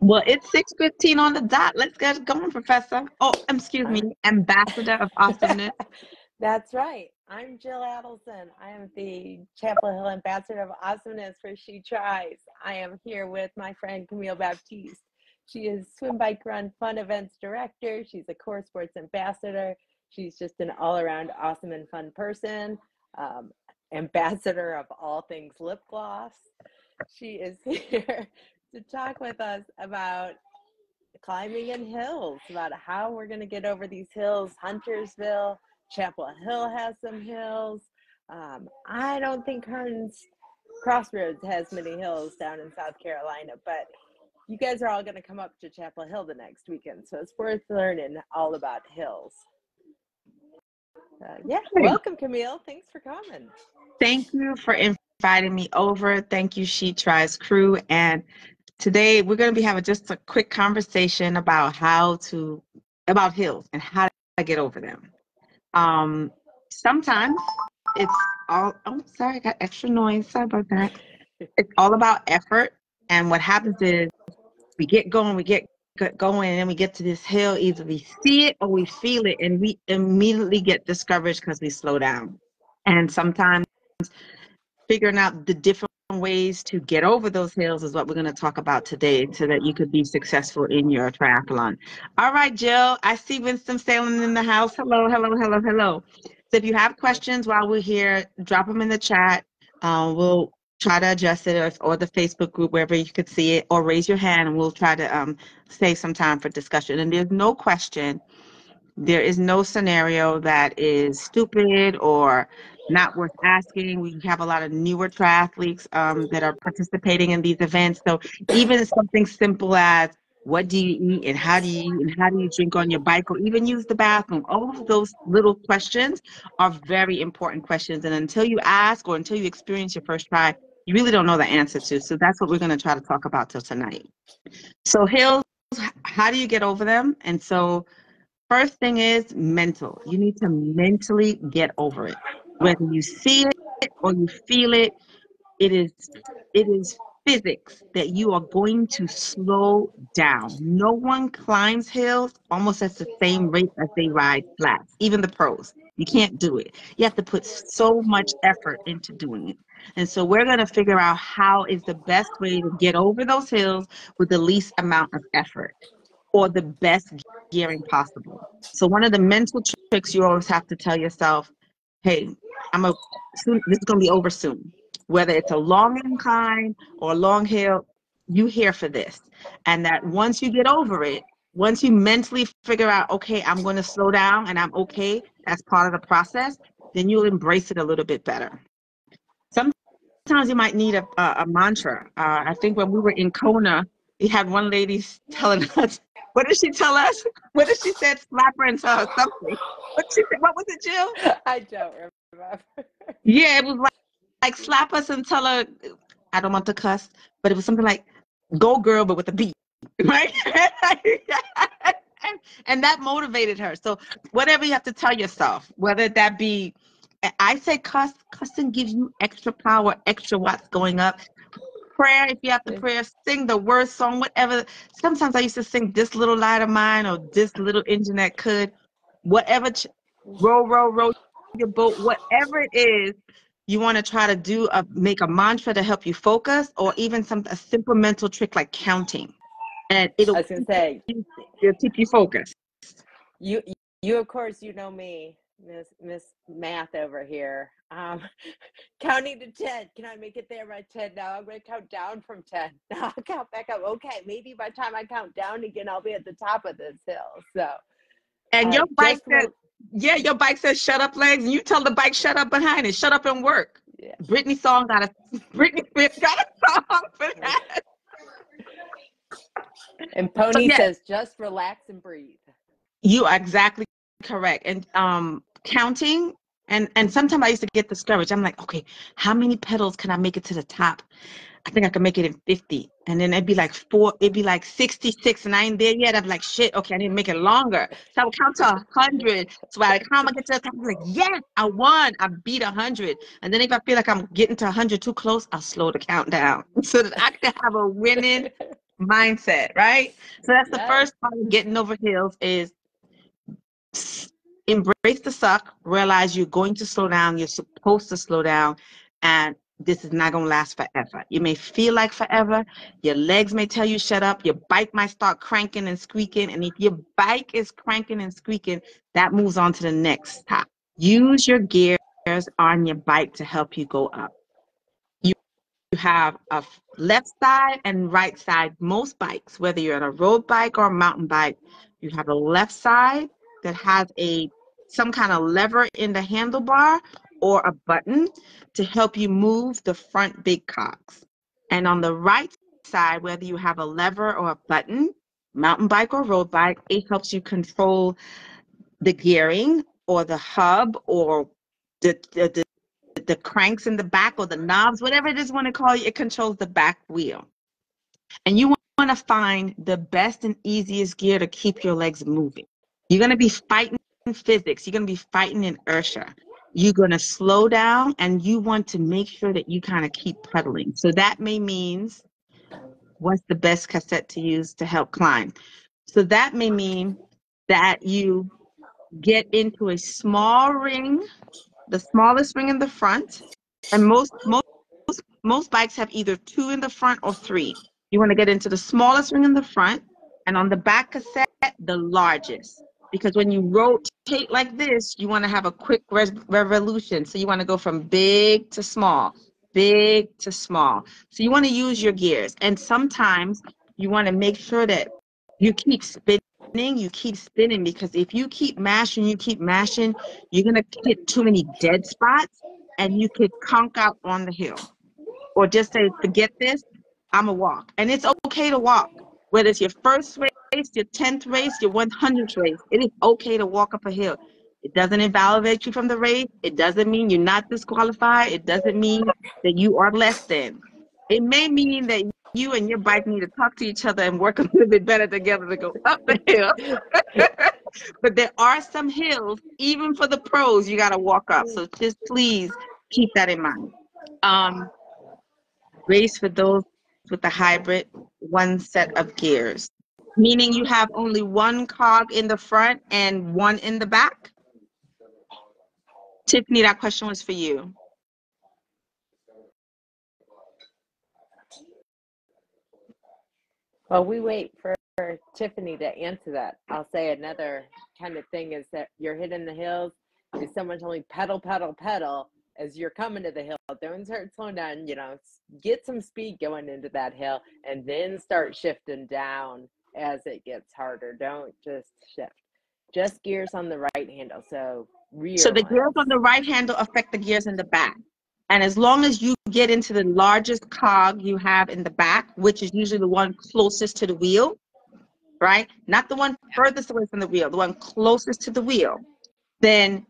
Well, it's 6.15 on the dot. Let's get going, Professor. Oh, excuse me, Ambassador of Awesomeness. That's right. I'm Jill Adelson. I am the Chapel Hill Ambassador of Awesomeness for She Tris. I am here with my friend Camille Baptiste. She is Swim Bike Run Fun Events Director. She's a Coeur Sports ambassador. She's just an all around awesome and fun person, um, ambassador of all things lip gloss. She is here to talk with us about climbing in hills, about how we're going to get over these hills. Huntersville, Chapel Hill has some hills. Um, I don't think Hearns Crossroads has many hills down in South Carolina, but you guys are all going to come up to Chapel Hill the next weekend, so it's worth learning all about hills. Uh, yeah, welcome, Camille. Thanks for coming. Thank you for inviting me over. Thank you, She Tris crew. And today we're going to be having just a quick conversation about how to, about hills and how to get over them. Um, sometimes it's all, oh, sorry, I got extra noise. Sorry about that. It's all about effort. And what happens is we get going, we get going, and then we get to this hill. Either we see it or we feel it, and we immediately get discouraged because we slow down. And sometimes figuring out the different ways to get over those hills is what we're going to talk about today so that you could be successful in your triathlon. All right, Jill, I see Winston Salem in the house. Hello, hello, hello, hello. So if you have questions while we're here, drop them in the chat. Uh, we'll try to adjust it or, or, the Facebook group, wherever you could see it, or raise your hand and we'll try to um, save some time for discussion. And there's no question, there is no scenario that is stupid or not worth asking. We have a lot of newer triathletes um, that are participating in these events. So even something simple as what do you eat and how do you eat and how do you drink on your bike or even use the bathroom, all of those little questions are very important questions. And until you ask or until you experience your first try, you really don't know the answer to. So that's what we're going to try to talk about till tonight. So hills, how do you get over them? And so first thing is mental. You need to mentally get over it whether you see it or you feel it it is it is physics that you are going to slow down. No one climbs hills almost at the same rate as they ride flats even the pros. You can't do it. You have to put so much effort into doing it. And so we're going to figure out how is the best way to get over those hills with the least amount of effort or the best gearing possible. So one of the mental tricks you always have to tell yourself hey I'm a soon, this is gonna be over soon. Whether it's a long incline or a long hill, you here for this. And that once you get over it, once you mentally figure out, okay, I'm gonna slow down and I'm okay, that's part of the process, then you'll embrace it a little bit better. Sometimes you might need a, a, a mantra. Uh, I think when we were in Kona, we had one lady telling us, what did she tell us? What did she say? Slap her and tell her something. What, she said, what was it, Jill? I don't remember yeah, it was like, like slap us and tell her, I don't want to cuss, but it was something like, go girl, but with a B, right? and, and that motivated her. So whatever you have to tell yourself, whether that be, I say cuss, cussing gives you extra power, extra watts going up. Prayer, if you have to pray, sing the word song, whatever. Sometimes I used to sing this little light of mine or this little engine that could, whatever. Ch- row, row, row your boat, whatever it is you want to try to do, a, make a mantra to help you focus, or even some a simple mental trick like counting, and it'll. I was say, it'll keep you focused. You, you of course, you know me, Miss Miss Math over here. Um, counting to ten. Can I make it there by ten? Now I'm gonna count down from ten. Now I'll count back up. Okay, maybe by the time I count down again, I'll be at the top of this hill. So. And your bike says, yeah, your bike says shut up legs, and you tell the bike shut up behind it, shut up and work. Yeah. Britney song got a Britney Spears got a song for that. And Pony yeah. says just relax and breathe. You are exactly correct. And um counting and and sometimes I used to get discouraged. I'm like, okay, how many pedals can I make it to the top? I think I can make it in 50. And then it'd be like four, it'd be like 66, and I ain't there yet. I'm like, shit, okay, I need to make it longer. So I would count to 100. So by the time I get to the top, I'm like, yes, I won. I beat 100. And then if I feel like I'm getting to 100 too close, I'll slow the count down so that I can have a winning mindset, right? So that's the first part of getting over hills is embrace the suck, realize you're going to slow down, you're supposed to slow down, and this is not going to last forever. You may feel like forever. Your legs may tell you shut up. Your bike might start cranking and squeaking. And if your bike is cranking and squeaking, that moves on to the next stop. Use your gears on your bike to help you go up. You you have a left side and right side. Most bikes, whether you're on a road bike or a mountain bike, you have a left side that has a some kind of lever in the handlebar or a button to help you move the front big cogs. And on the right side, whether you have a lever or a button, mountain bike or road bike, it helps you control the gearing or the hub or the, the, the, the cranks in the back or the knobs, whatever it is you want to call it, it controls the back wheel. And you want to find the best and easiest gear to keep your legs moving. You're going to be fighting physics. You're going to be fighting in inertia. You're going to slow down and you want to make sure that you kind of keep pedaling. So that may means what's the best cassette to use to help climb. So that may mean that you get into a small ring, the smallest ring in the front, and most most most bikes have either two in the front or three. You want to get into the smallest ring in the front, and on the back cassette, the largest. Because when you rotate like this, you want to have a quick res- revolution. So you want to go from big to small, big to small. So you want to use your gears. And sometimes you want to make sure that you keep spinning, you keep spinning, because if you keep mashing, you keep mashing, you're going to hit too many dead spots and you could conk out on the hill. Or just say, forget this, I'm a walk. And it's okay to walk. Whether it's your first race, your 10th race, your 100th race, it is okay to walk up a hill. It doesn't invalidate you from the race. It doesn't mean you're not disqualified. It doesn't mean that you are less than. It may mean that you and your bike need to talk to each other and work a little bit better together to go up the hill. but there are some hills, even for the pros, you got to walk up. So just please keep that in mind. Um, race for those with the hybrid, one set of gears, meaning you have only one cog in the front and one in the back. Tiffany, that question was for you. Well, we wait for Tiffany to answer that, I'll say another kind of thing is that you're hitting the hills. Is someone telling me pedal, pedal, pedal as you're coming to the hill? Don't start slowing down. You know, get some speed going into that hill, and then start shifting down as it gets harder. Don't just shift. Just gears on the right handle. So rear. So the gears on the right handle affect the gears in the back. And as long as you get into the largest cog you have in the back, which is usually the one closest to the wheel, right? Not the one furthest away from the wheel, the one closest to the wheel, then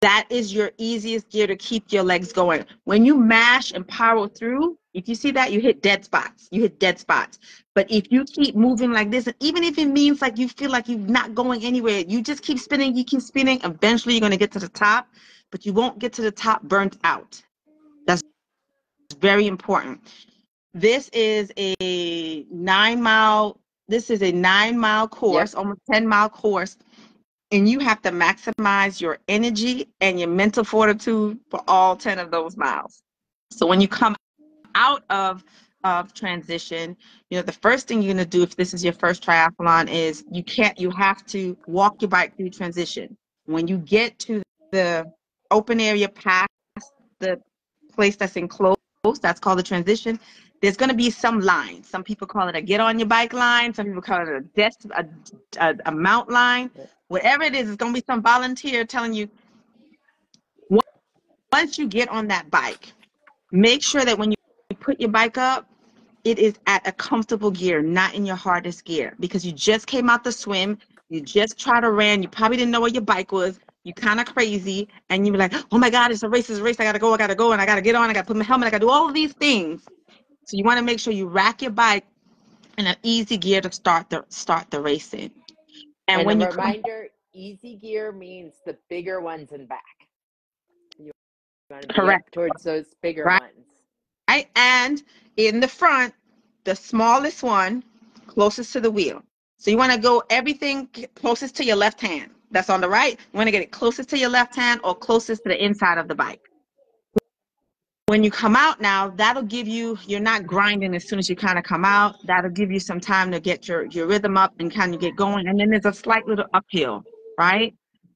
that is your easiest gear to keep your legs going. When you mash and power through, if you see that, you hit dead spots. You hit dead spots. But if you keep moving like this, and even if it means like you feel like you're not going anywhere, you just keep spinning, you keep spinning, eventually you're going to get to the top, but you won't get to the top burnt out. That's very important. This is a nine mile, this is a nine mile course, almost 10 mile course and you have to maximize your energy and your mental fortitude for all 10 of those miles. So when you come out of of transition, you know, the first thing you're going to do if this is your first triathlon is you can't you have to walk your bike through transition. When you get to the open area past the place that's enclosed, that's called the transition, there's going to be some line. Some people call it a get on your bike line, some people call it a desk a, a, a mount line whatever it is, it's going to be some volunteer telling you once you get on that bike, make sure that when you put your bike up, it is at a comfortable gear, not in your hardest gear, because you just came out the swim, you just tried to run, you probably didn't know where your bike was, you kind of crazy, and you were like, oh my God, it's a race, it's a race, I gotta go, I gotta go, and I gotta get on, I gotta put my helmet, I gotta do all of these things. So you want to make sure you rack your bike in an easy gear to start the start the race in. And, And, when a you come reminder, easy gear means the bigger ones in back. You want to Correct. towards those bigger Right. ones. right? And in the front, the smallest one closest to the wheel. So you want to go everything closest to your left hand. That's on the right. You want to get it closest to your left hand or closest to the inside of the bike. When you come out now, that'll give you, you're not grinding as soon as you kind of come out. That'll give you some time to get your, your rhythm up and kind of get going. And then there's a slight little uphill, right?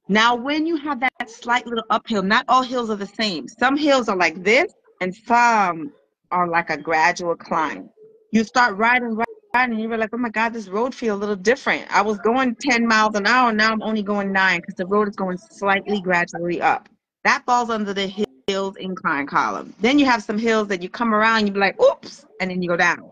Now, when you have that slight little uphill, not all hills are the same. Some hills are like this and some are like a gradual climb. You start riding, riding, and you were like, oh my God, this road feels a little different. I was going 10 miles an hour, now I'm only going nine because the road is going slightly gradually up. That falls under the hills incline column. Then you have some hills that you come around, you be like, oops, and then you go down.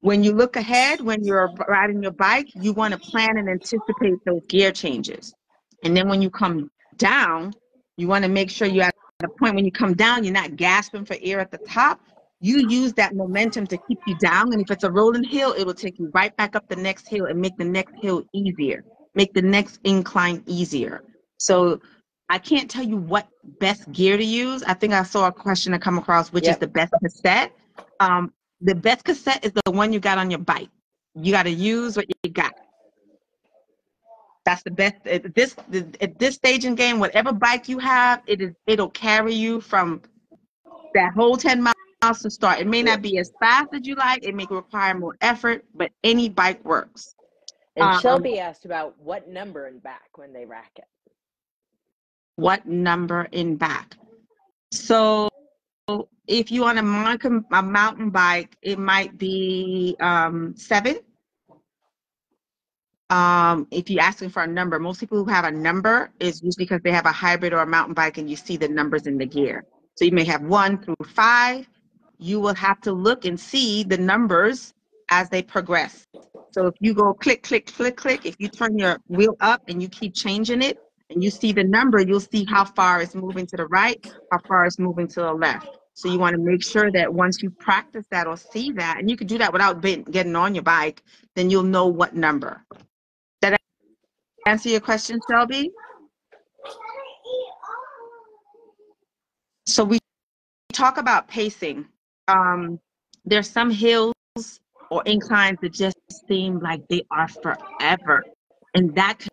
When you look ahead, when you're riding your bike, you want to plan and anticipate those gear changes. And then when you come down, you want to make sure you're at a point when you come down, you're not gasping for air at the top. You use that momentum to keep you down. And if it's a rolling hill, it will take you right back up the next hill and make the next hill easier, make the next incline easier. So I can't tell you what best gear to use. I think I saw a question to come across, which yep. is the best cassette. Um, the best cassette is the one you got on your bike. You got to use what you got. That's the best at this at this stage in game. Whatever bike you have, it is it'll carry you from that whole ten miles to start. It may not be as fast as you like. It may require more effort, but any bike works. And um, Shelby asked about what number and back when they rack it. What number in back? So if you want a mountain, a mountain bike, it might be um, seven. Um, if you're asking for a number, most people who have a number is usually because they have a hybrid or a mountain bike and you see the numbers in the gear. So you may have one through five. You will have to look and see the numbers as they progress. So if you go click, click, click, click, if you turn your wheel up and you keep changing it and you see the number, you'll see how far it's moving to the right, how far it's moving to the left. So you want to make sure that once you practice that or see that, and you can do that without getting on your bike, then you'll know what number. I answer your question, Shelby? So we talk about pacing. Um, there's some hills or inclines that just seem like they are forever. And that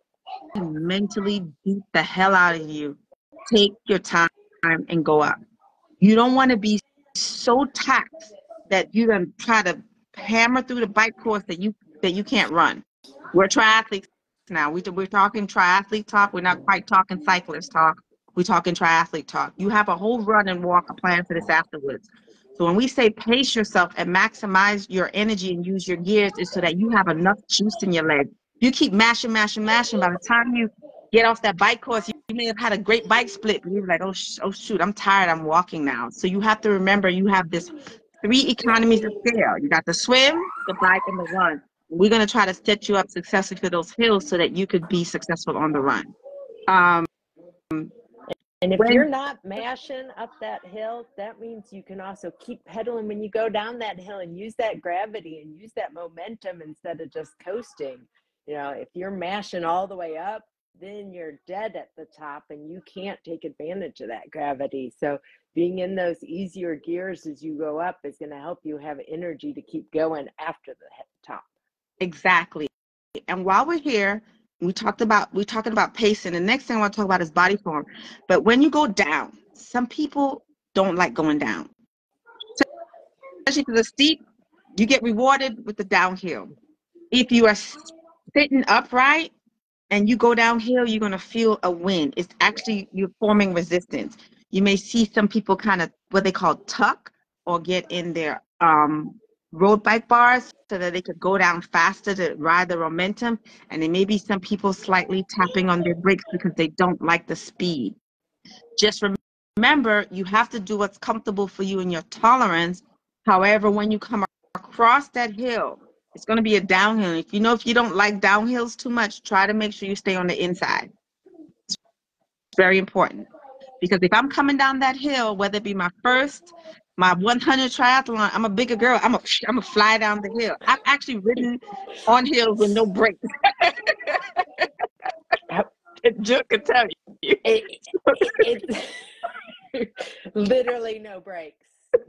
mentally beat the hell out of you. Take your time and go up. You don't want to be so taxed that you then try to hammer through the bike course that you that you can't run. We're triathletes now. We, we're talking triathlete talk. We're not quite talking cyclist talk. We're talking triathlete talk. You have a whole run and walk plan for this afterwards. So when we say pace yourself and maximize your energy and use your gears, is so that you have enough juice in your leg. You keep mashing, mashing, mashing. By the time you get off that bike course, you, you may have had a great bike split, but you're like, oh, sh- oh shoot, I'm tired, I'm walking now. So you have to remember you have this three economies of scale. You got the swim, the bike, and the run. We're gonna try to set you up successfully for those hills so that you could be successful on the run. Um, and if when, you're not mashing up that hill, that means you can also keep pedaling when you go down that hill and use that gravity and use that momentum instead of just coasting. You know, if you're mashing all the way up, then you're dead at the top and you can't take advantage of that gravity. So being in those easier gears as you go up is going to help you have energy to keep going after the top. Exactly. And while we're here, we talked about we're talking about pacing. The next thing I want to talk about is body form. But when you go down, some people don't like going down. Especially to the steep, you get rewarded with the downhill. If you are sitting upright, and you go downhill, you're going to feel a wind. It's actually you're forming resistance. You may see some people kind of what they call tuck or get in their um, road bike bars so that they could go down faster to ride the momentum. And there may be some people slightly tapping on their brakes because they don't like the speed. Just remember, you have to do what's comfortable for you and your tolerance. However, when you come across that hill, it's going to be a downhill. If you know if you don't like downhills too much, try to make sure you stay on the inside. It's very important because if I'm coming down that hill, whether it be my first, my 100 triathlon, I'm a bigger girl. I'm a I'm a fly down the hill. I've actually ridden on hills with no brakes. Jill can tell you. It, it, literally no brakes.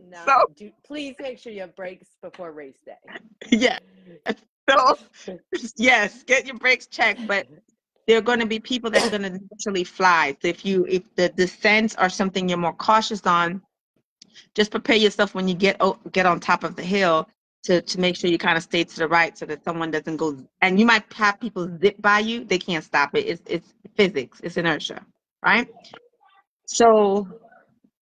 No, So- do, please make sure you have breaks before race day. yeah. So yes, get your brakes checked, but there are going to be people that are going to naturally fly. So if you if the descents are something you're more cautious on, just prepare yourself when you get get on top of the hill to to make sure you kind of stay to the right so that someone doesn't go. And you might have people zip by you; they can't stop it. It's it's physics. It's inertia, right? So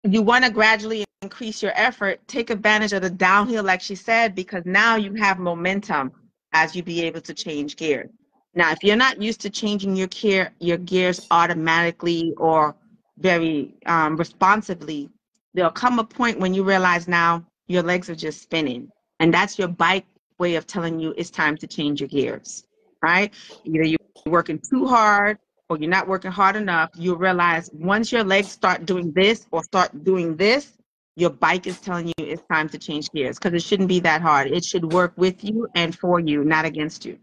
you want to gradually increase your effort. Take advantage of the downhill, like she said, because now you have momentum as you be able to change gears. Now, if you're not used to changing your gear, your gears automatically or very um, responsively, there'll come a point when you realize now your legs are just spinning, and that's your bike way of telling you it's time to change your gears, right? Either you're working too hard or you're not working hard enough. You realize once your legs start doing this or start doing this, your bike is telling you it's time to change gears because it shouldn't be that hard. It should work with you and for you, not against you.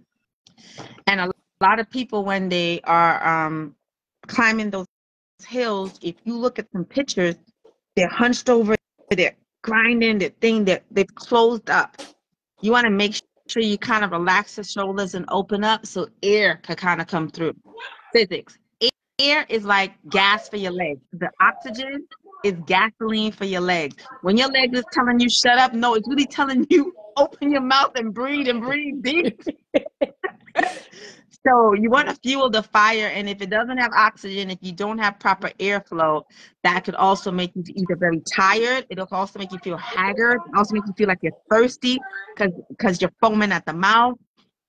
And a lot of people, when they are um, climbing those hills, if you look at some pictures, they're hunched over, they're grinding, the thing that they've closed up. You want to make sure you kind of relax the shoulders and open up so air can kind of come through. Physics. Air is like gas for your legs. The oxygen is gasoline for your legs. When your leg is telling you shut up, no, it's really telling you open your mouth and breathe and breathe deep. so you want to fuel the fire, and if it doesn't have oxygen, if you don't have proper airflow, that could also make you either very tired. It'll also make you feel haggard. It'll also make you feel like you're thirsty because because you're foaming at the mouth,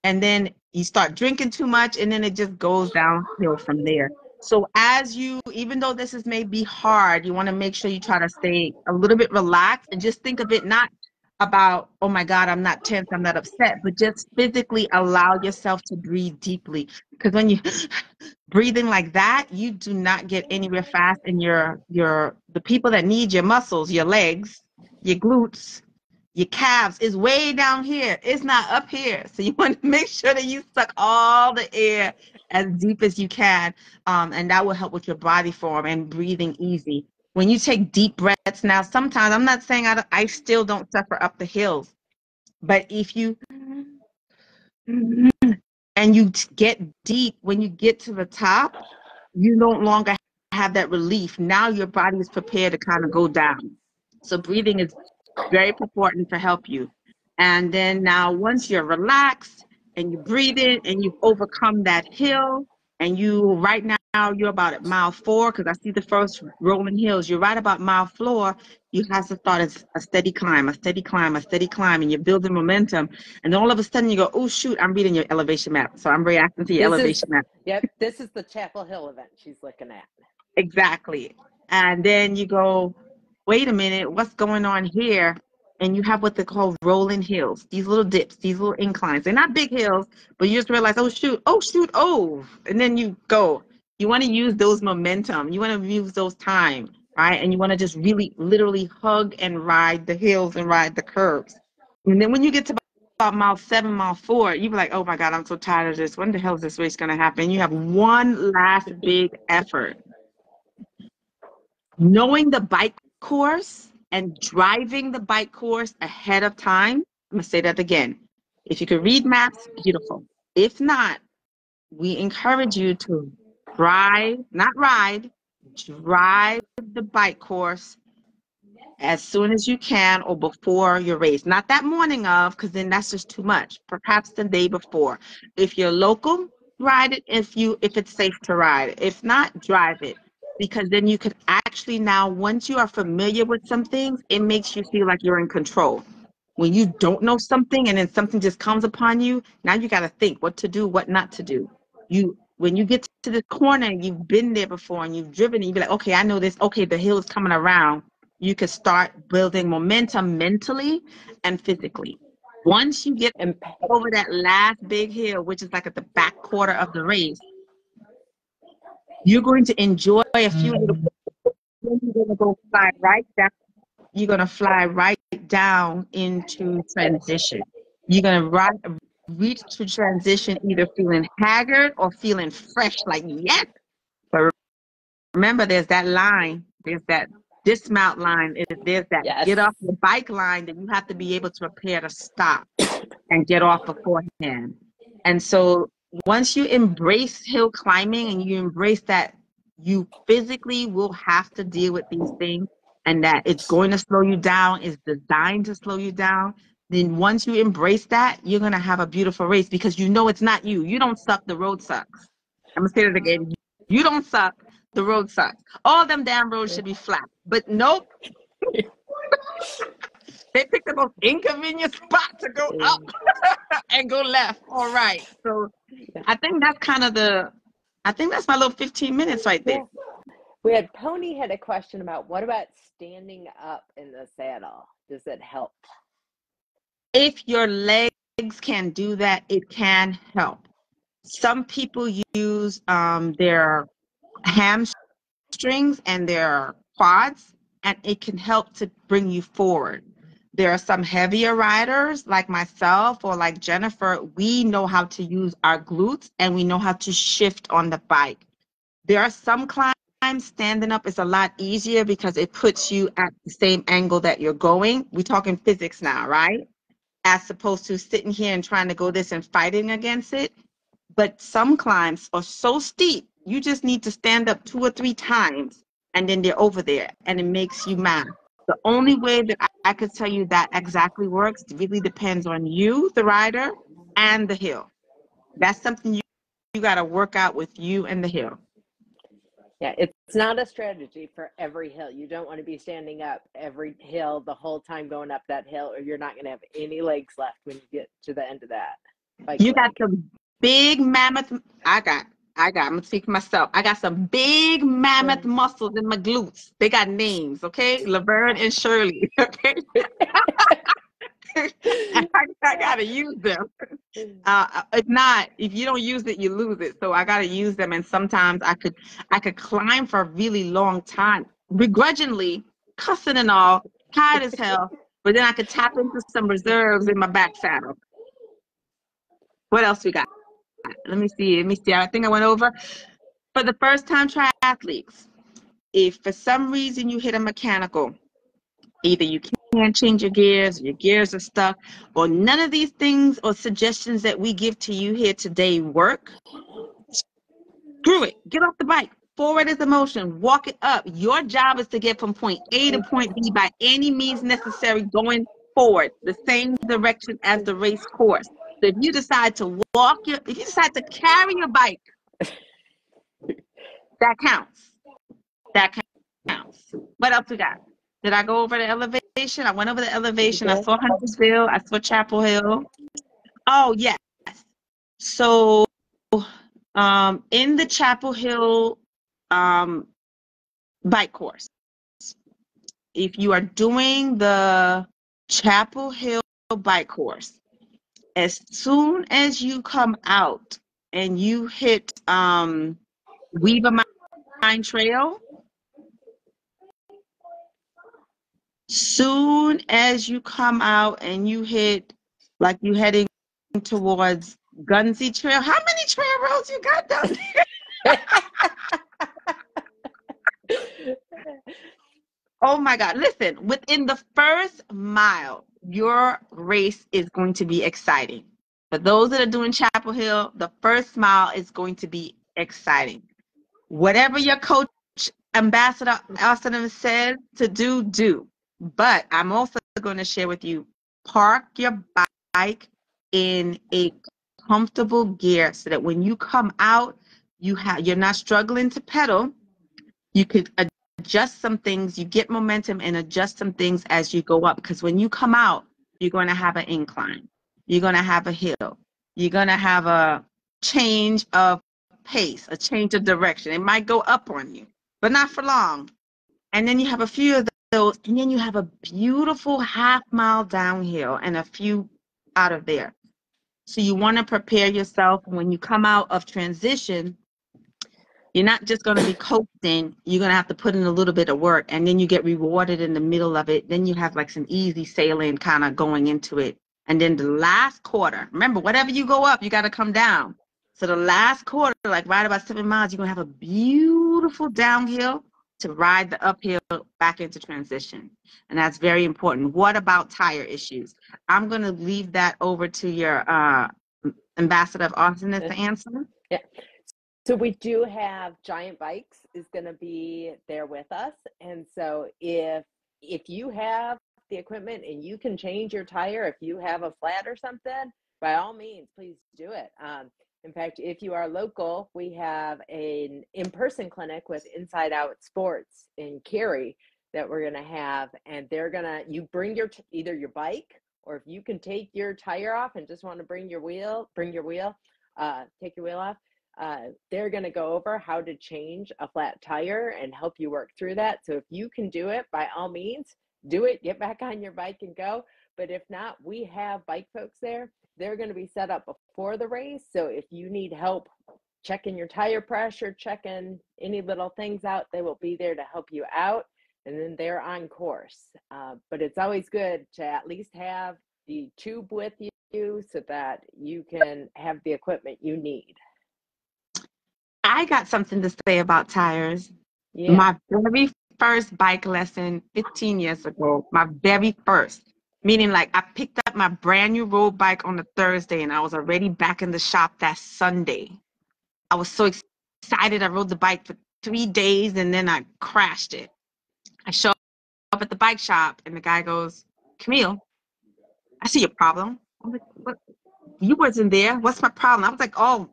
and then you start drinking too much, and then it just goes downhill from there. So as you, even though this is maybe hard, you want to make sure you try to stay a little bit relaxed and just think of it not about, oh my God, I'm not tense, I'm not upset, but just physically allow yourself to breathe deeply. Because when you breathing like that, you do not get anywhere fast and your your the people that need your muscles, your legs, your glutes, your calves is way down here. It's not up here. So you want to make sure that you suck all the air as deep as you can. Um, and that will help with your body form and breathing easy. When you take deep breaths, now sometimes I'm not saying I, I still don't suffer up the hills, but if you and you get deep, when you get to the top, you no longer have that relief. Now your body is prepared to kind of go down. So breathing is very important to help you. And then now once you're relaxed and you breathe in and you've overcome that hill and you right now you're about at mile four because I see the first rolling hills. You're right about mile four. You have to start as a steady climb, a steady climb, a steady climb, and you're building momentum. And then all of a sudden you go, oh shoot, I'm reading your elevation map. So I'm reacting to your This is- elevation map. Yep, this is the Chapel Hill event she's looking at. Exactly. And then you go, wait a minute, what's going on here? And you have what they call rolling hills, these little dips, these little inclines. They're not big hills, but you just realize, oh, shoot, oh, shoot, oh. And then you go. You want to use those momentum. You want to use those time, right? And you want to just really, literally hug and ride the hills and ride the curves. And then when you get to about mile seven, mile four, you be like, oh my God, I'm so tired of this. When the hell is this race going to happen? You have one last big effort knowing the bike course and driving the bike course ahead of time. I'm gonna say that again. If you can read maps, beautiful. If not, we encourage you to drive, not ride, drive the bike course as soon as you can or before your race. Not that morning of, because then that's just too much. Perhaps the day before. If you're local, ride it if you if it's safe to ride. If not, drive it because then you could actually now once you are familiar with some things it makes you feel like you're in control. When you don't know something and then something just comes upon you now you got to think what to do what not to do. You when you get to this corner and you've been there before and you've driven you be like okay i know this. Okay the hill is coming around. You can start building momentum mentally and physically. Once you get over that last big hill which is like at the back quarter of the race you're going to enjoy a few little mm. then you're going to go fly right down you're going to fly right down into transition you're going to right, reach to transition either feeling haggard or feeling fresh like yes but remember there's that line there's that dismount line is there's that Yes. get off the bike line that you have to be able to prepare to stop and get off beforehand. And so once you embrace hill climbing and you embrace that you physically will have to deal with these things and that it's going to slow you down, is designed to slow you down, then once you embrace that, you're going to have a beautiful race because you know it's not you. You don't suck, the road sucks. I'm going to say that again. You don't suck, the road sucks. All them damn roads should be flat. But nope. they picked the most inconvenient spot to go up and go left. All right. So I think that's kind of the, I think that's my little 15 minutes right there. Yeah. We had Pony had a question about what about standing up in the saddle? Does it help? If your legs can do that, it can help. Some people use um, their hamstrings and their quads, and it can help to bring you forward. There are some heavier riders like myself or like Jennifer. We know how to use our glutes and we know how to shift on the bike. There are some climbs standing up is a lot easier because it puts you at the same angle that you're going. We're talking physics now, right? As opposed to sitting here and trying to go this and fighting against it. But some climbs are so steep, you just need to stand up two or three times and then they're over there and it makes you mad. The only way that I, I could tell you that exactly works really depends on you, the rider, and the hill. That's something you, you got to work out with you and the hill. Yeah, it's not a strategy for every hill. You don't want to be standing up every hill the whole time going up that hill, or you're not going to have any legs left when you get to the end of that. You got some big mammoth. I got, I got, I'm gonna speak for myself. I got some big mammoth muscles in my glutes. They got names, okay? Laverne and Shirley, okay? I, I gotta use them. Uh, if not, if you don't use it, you lose it. So I gotta use them. And sometimes I could, I could climb for a really long time, begrudgingly, cussing and all, tired as hell. But then I could tap into some reserves in my back saddle. What else we got? Let me see. Let me see. I think I went over. For the first time triathletes, if for some reason you hit a mechanical, either you can't change your gears, your gears are stuck, or none of these things or suggestions that we give to you here today work, screw it. Get off the bike. Forward is the motion. Walk it up. Your job is to get from point A to point B by any means necessary going forward, the same direction as the race course. So if you decide to walk your, if you decide to carry your bike, that counts. That counts. What else we got? Did I go over the elevation? I went over the elevation. I saw Huntersville. I saw Chapel Hill. Oh yes. So, um, in the Chapel Hill um, bike course, if you are doing the Chapel Hill bike course, as soon as you come out and you hit um, Weaver Mine Trail, soon as you come out and you hit like you heading towards Gunsey Trail, how many trail roads you got down there? Oh my God. Listen, within the first mile, your race is going to be exciting. For those that are doing Chapel Hill, the first mile is going to be exciting. Whatever your coach, Ambassador Austin said to do, do. But I'm also going to share with you park your bike in a comfortable gear so that when you come out, you have you're not struggling to pedal. You could adjust some things, you get momentum and adjust some things as you go up. Because when you come out, you're going to have an incline, you're going to have a hill, you're going to have a change of pace, a change of direction. It might go up on you, but not for long. And then you have a few of those, and then you have a beautiful half mile downhill and a few out of there. So you want to prepare yourself when you come out of transition you're not just going to be coasting you're going to have to put in a little bit of work and then you get rewarded in the middle of it then you have like some easy sailing kind of going into it and then the last quarter remember whatever you go up you got to come down so the last quarter like right about seven miles you're going to have a beautiful downhill to ride the uphill back into transition. And that's very important. What about tire issues? I'm going to leave that over to your uh, ambassador of awesomeness to answer. Yeah. So we do have Giant Bikes is going to be there with us. And so if if you have the equipment and you can change your tire if you have a flat or something, by all means, please do it. Um, in fact, if you are local, we have an in person clinic with Inside Out Sports in Cary that we're going to have. And they're going to, you bring your, either your bike or if you can take your tire off and just want to bring your wheel, bring your wheel, uh, take your wheel off. Uh, they're going to go over how to change a flat tire and help you work through that. So if you can do it, by all means, do it. Get back on your bike and go. But if not, we have bike folks there they're going to be set up before the race. So if you need help checking your tire pressure, checking any little things out, they will be there to help you out. And then they're on course. Uh, but it's always good to at least have the tube with you so that you can have the equipment you need. I got something to say about tires. Yeah. My very first bike lesson 15 years ago, my very first, Meaning, like, I picked up my brand new road bike on a Thursday and I was already back in the shop that Sunday. I was so excited. I rode the bike for three days and then I crashed it. I show up at the bike shop and the guy goes, Camille, I see your problem. I'm like, what? You wasn't there. What's my problem? I was like, oh,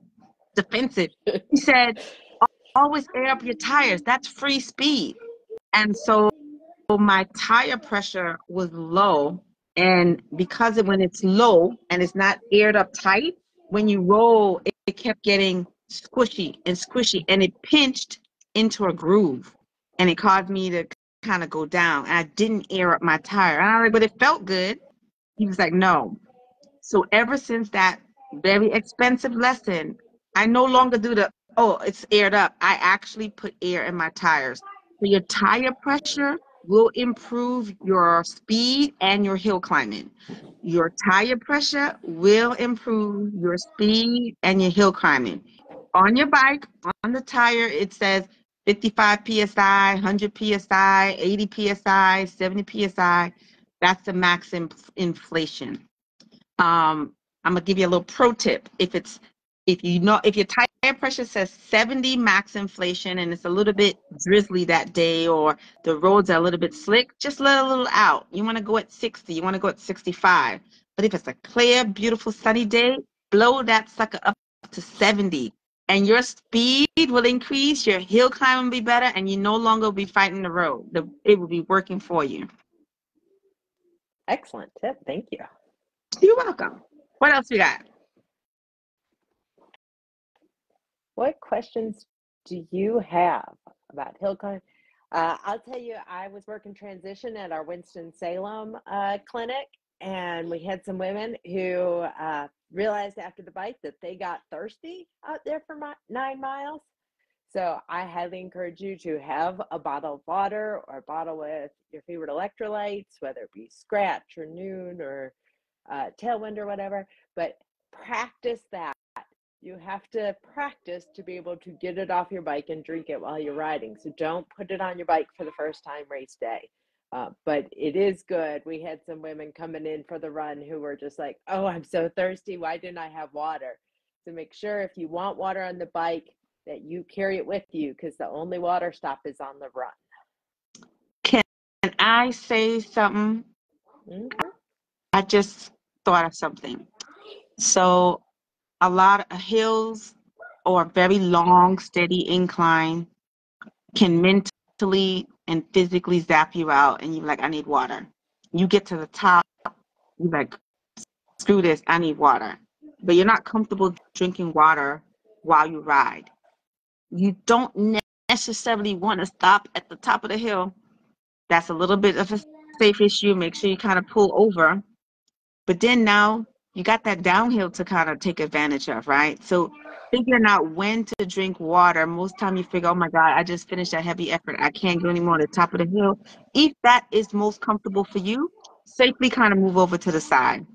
defensive. He said, always air up your tires. That's free speed. And so my tire pressure was low and because when it's low and it's not aired up tight, when you roll, it, it kept getting squishy and squishy and it pinched into a groove and it caused me to kind of go down. And I didn't air up my tire. And I was like, but it felt good. He was like, no. So ever since that very expensive lesson, I no longer do the, oh, it's aired up. I actually put air in my tires. So your tire pressure will improve your speed and your hill climbing. Your tire pressure will improve your speed and your hill climbing. On your bike, on the tire, it says 55 psi, 100 psi, 80 psi, 70 psi. That's the max inflation. Um, I'm gonna give you a little pro tip. If it's if you know if your tire pressure says 70 max inflation and it's a little bit drizzly that day or the roads are a little bit slick just let a little out. You want to go at 60 you want to go at 65 but if it's a clear beautiful sunny day blow that sucker up to 70 and your speed will increase your hill climb will be better and you no longer will be fighting the road. The, it will be working for you. Excellent tip. Thank you. You're welcome. What else we got What questions do you have about hill climbing? Uh, I'll tell you, I was working transition at our Winston-Salem uh, clinic, and we had some women who uh, realized after the bike that they got thirsty out there for my, nine miles. So I highly encourage you to have a bottle of water or a bottle with your favorite electrolytes, whether it be Scratch or Nuun or uh, Tailwind or whatever. But practice that you have to practice to be able to get it off your bike and drink it while you're riding. So don't put it on your bike for the first time race day. Uh, but it is good. We had some women coming in for the run who were just like, oh, I'm so thirsty. Why didn't I have water? So make sure if you want water on the bike that you carry it with you because the only water stop is on the run. Can I say something? Mm-hmm. I just thought of something. So a lot of hills or a very long, steady incline can mentally and physically zap you out, and you're like, I need water. You get to the top, you're like, screw this, I need water. But you're not comfortable drinking water while you ride. You don't necessarily want to stop at the top of the hill. That's a little bit of a safe issue. Make sure you kind of pull over. But then now you got that downhill to kind of take advantage of, right? So figuring out when to drink water. Most time you figure, oh my God, I just finished that heavy effort. I can't go anymore at the top of the hill. If that is most comfortable for you, safely kind of move over to the side.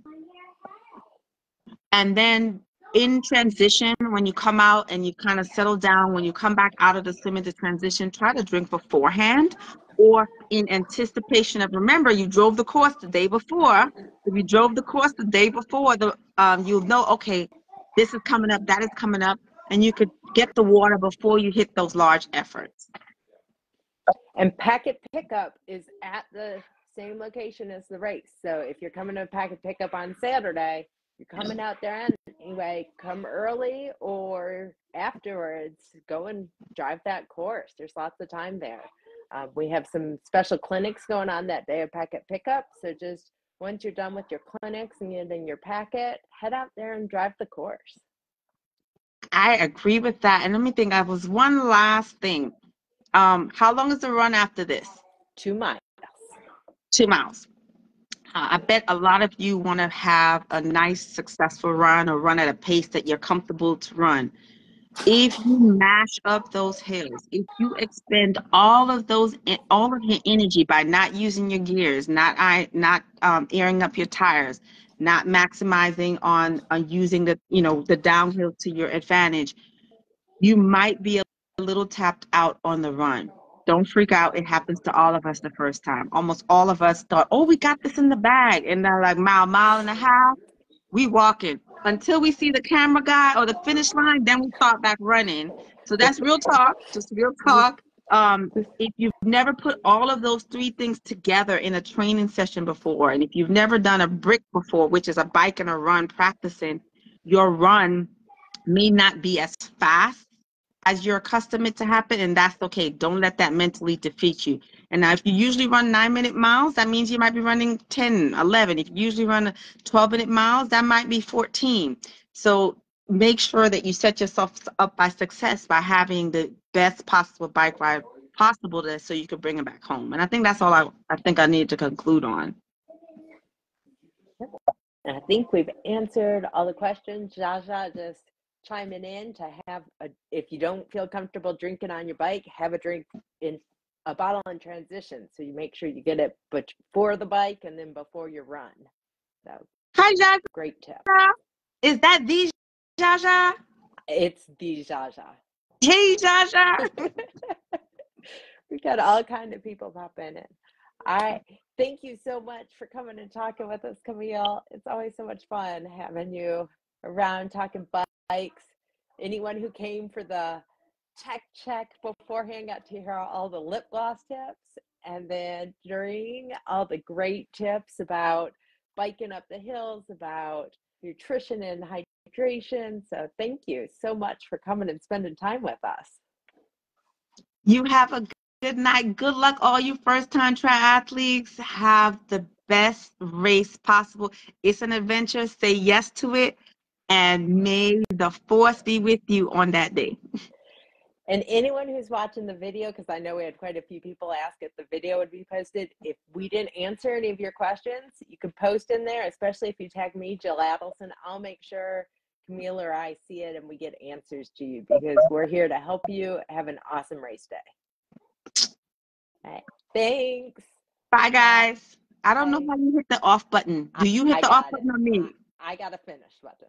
And then in transition, when you come out and you kind of settle down, when you come back out of the swim into transition, try to drink beforehand or in anticipation of. Remember, you drove the course the day before. If you drove the course the day before, the um, you'll know okay, this is coming up, that is coming up, and you could get the water before you hit those large efforts. And packet pickup is at the same location as the race. So if you're coming to packet pickup on Saturday, you're coming out there anyway, come early or afterwards, go and drive that course. There's lots of time there. Uh, we have some special clinics going on that day of packet pickup. So just once you're done with your clinics and getting your packet, head out there and drive the course. I agree with that. And let me think, I was one last thing. Um, how long is the run after this? Two miles. Two miles. Uh, I bet a lot of you want to have a nice, successful run or run at a pace that you're comfortable to run. If you mash up those hills, if you expend all of those, all of your energy by not using your gears, not I, not um, airing up your tires, not maximizing on on using the you know the downhill to your advantage, you might be a little tapped out on the run. Don't freak out. It happens to all of us the first time. Almost all of us thought, oh, we got this in the bag. And they're like, mile, mile and a half, we walking. Until we see the camera guy or the finish line, then we start back running. So that's real talk, just real talk. Um, if you've never put all of those three things together in a training session before, and if you've never done a brick before, which is a bike and a run practicing, your run may not be as fast as you're accustomed it to happen, and that's okay. Don't let that mentally defeat you. And now, if you usually run nine minute miles, that means you might be running 10, 11. If you usually run 12 minute miles, that might be 14. So make sure that you set yourself up by success by having the best possible bike ride possible to, so you can bring it back home. And I think that's all I, I think I need to conclude on. And I think we've answered all the questions. Jaja just chiming in to have a if you don't feel comfortable drinking on your bike have a drink in a bottle in transition. So you make sure you get it before the bike and then before your run. So hi jaja great tip. Is that the jaja it's the jaja hey jaja we got all kind of people popping in i thank you so much for coming and talking with us camille. It's always so much fun having you around talking bikes. Anyone who came for the tech check beforehand got to hear all the lip gloss tips. And then during all the great tips about biking up the hills, about nutrition and hydration. So thank you so much for coming and spending time with us. You have a good night. Good luck, all you first time triathletes. Have the best race possible. It's an adventure. Say yes to it and may the force be with you on that day. And anyone who's watching the video, because I know we had quite a few people ask if the video would be posted. If we didn't answer any of your questions, you can post in there, especially if you tag me, Jill Adelson. I'll make sure Camille or I see it and we get answers to you because we're here to help you have an awesome race day. All right. Thanks. Bye, guys. I don't know how you hit the off button. Do you hit I, the off button on me? I got a finish button.